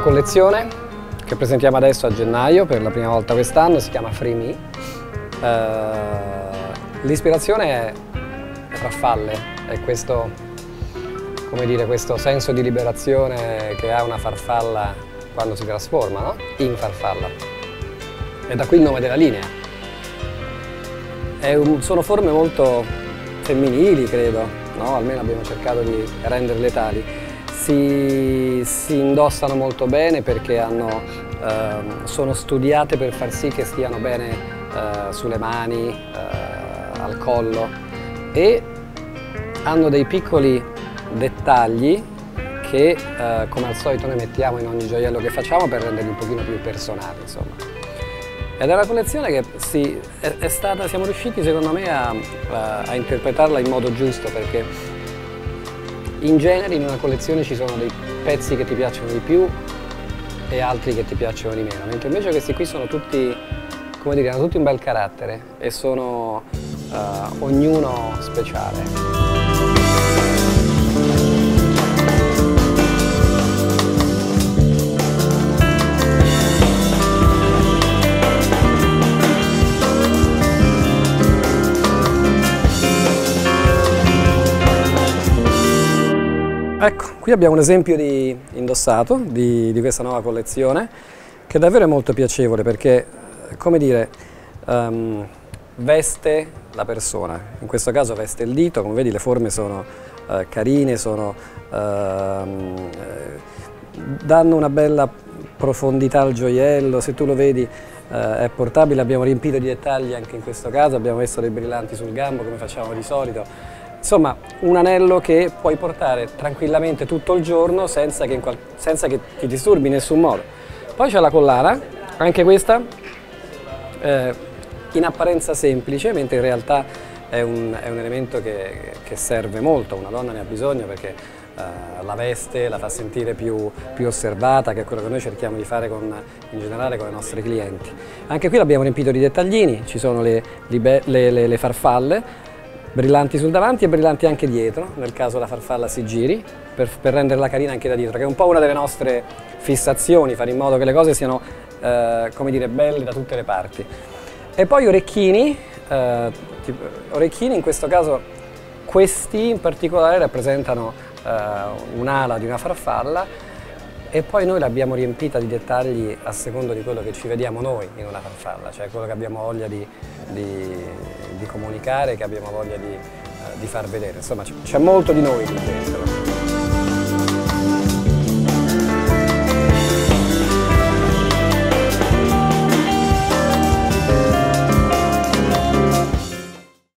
collezione che presentiamo adesso a gennaio per la prima volta quest'anno, si chiama Free Me. Uh, L'ispirazione è farfalle, è questo, dire, questo, senso di liberazione che ha una farfalla quando si trasforma no? in farfalla. E da qui il nome della linea. Un, sono forme molto femminili, credo, no? almeno abbiamo cercato di renderle tali si, si indossano molto bene perché hanno, eh, sono studiate per far sì che stiano bene eh, sulle mani, eh, al collo e hanno dei piccoli dettagli che eh, come al solito noi mettiamo in ogni gioiello che facciamo per renderli un pochino più personali. Insomma. Ed è una collezione che si, è, è stata, siamo riusciti secondo me a, a, a interpretarla in modo giusto perché in genere in una collezione ci sono dei pezzi che ti piacciono di più e altri che ti piacciono di meno, mentre invece questi qui sono tutti, come dire, hanno tutti un bel carattere e sono uh, ognuno speciale. Ecco, qui abbiamo un esempio di indossato di, di, questa nuova collezione che davvero è molto piacevole perché, come dire, um, veste la persona, in questo caso veste il dito, come vedi le forme sono uh, carine, sono, uh, danno una bella profondità al gioiello, se tu lo vedi uh, è portabile, abbiamo riempito di dettagli anche in questo caso, abbiamo messo dei brillanti sul gambo come facciamo di solito, Insomma, un anello che puoi portare tranquillamente tutto il giorno senza che, senza che ti disturbi in nessun modo. Poi c'è la collana, anche questa eh, in apparenza semplice, mentre in realtà è un, è un elemento che, che, serve molto, una donna ne ha bisogno perché eh, la veste, la fa sentire più, più, osservata, che è quello che noi cerchiamo di fare con, in generale con i nostri clienti. Anche qui l'abbiamo riempito di dettaglini, ci sono le, le, le, le farfalle, brillanti sul davanti e brillanti anche dietro, nel caso la farfalla si giri, per, per renderla carina anche da dietro, che è un po' una delle nostre fissazioni, fare in modo che le cose siano, eh, come dire, belle da tutte le parti. E poi orecchini, eh, tipo, orecchini in questo caso questi in particolare rappresentano eh, un'ala di una farfalla e poi noi l'abbiamo riempita di dettagli a secondo di quello che ci vediamo noi in una farfalla, cioè quello che abbiamo voglia di, di, di comunicare, che abbiamo voglia di, uh, di far vedere. Insomma c'è molto di noi in dentro.